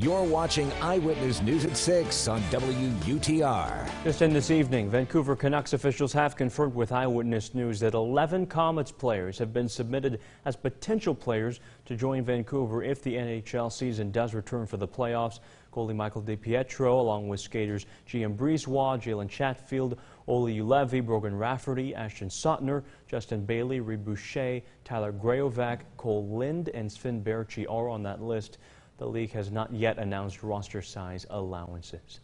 You're watching Eyewitness News at 6 on WUTR. Just in this evening, Vancouver Canucks officials have confirmed with Eyewitness News that 11 Comets players have been submitted as potential players to join Vancouver if the NHL season does return for the playoffs. Goalie Michael DiPietro, along with skaters GM Brisebois, Jalen Chatfield, Olli Juolevi, Brogan Rafferty, Ashton Sautner, Justin Bailey, Reid Boucher, Tyler Graovac, Cole Lind, and Sven Baertschi are on that list. The league has not yet announced roster size allowances.